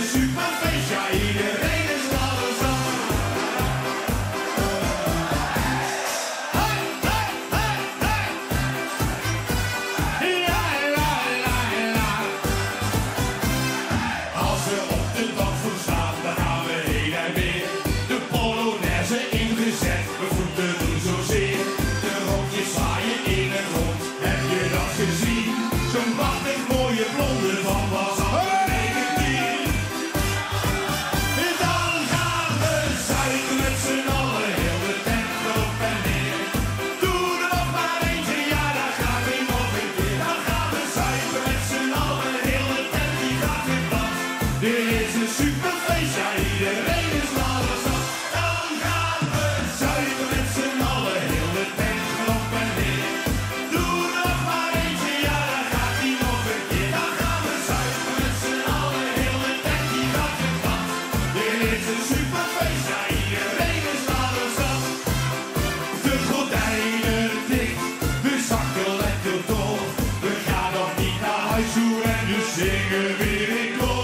je suis. Dit is een superfeest, ja iedereen is alles af. Dan gaan we zuiver met z'n allen heel de tent klop en neer. Doe nog maar eentje, ja dan gaat die nog een keer. Dan gaan we zuiver met z'n allen heel de die gaat je plat. Dit is een superfeest, ja iedereen is alles af. De gordijnen dik, de zakken lekker door. We gaan nog niet naar huis toe en we zingen weer in kool.